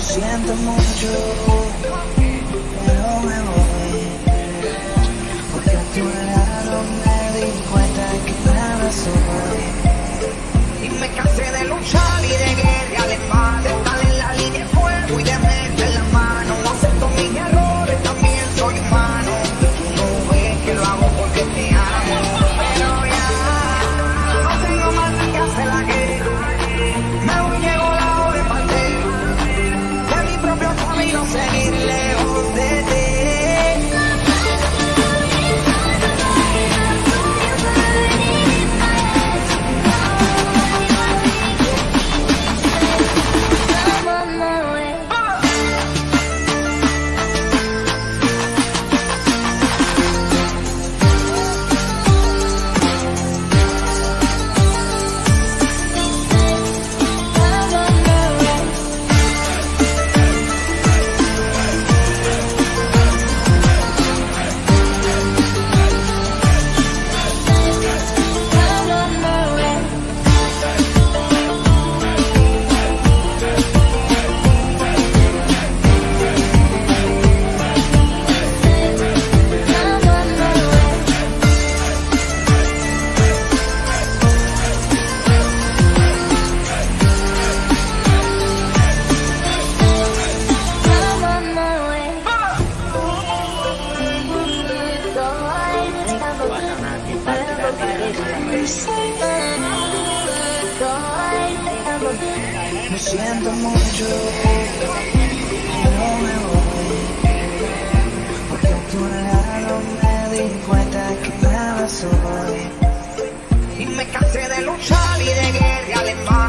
Lo siento mucho, pero me voy. Porque a tu lado me di cuenta que nada soy. Siento mucho no me voy. Porque a tu lado me di cuenta que nada soy. Y me cansé de luchar y de guerrear en.